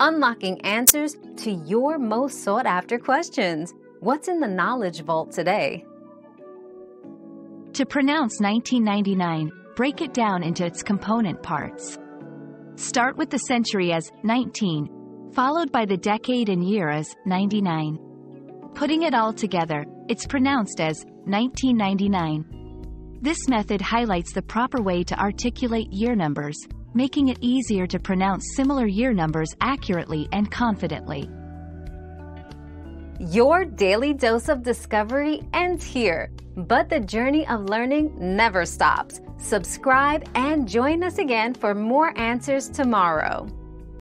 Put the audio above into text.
unlocking answers to your most sought after questions. What's in the Knowledge Vault today? To pronounce 1999, break it down into its component parts. Start with the century as 19, followed by the decade and year as 99. Putting it all together, it's pronounced as 1999. This method highlights the proper way to articulate year numbers, making it easier to pronounce similar year numbers accurately and confidently. Your daily dose of discovery ends here, but the journey of learning never stops. Subscribe and join us again for more answers tomorrow.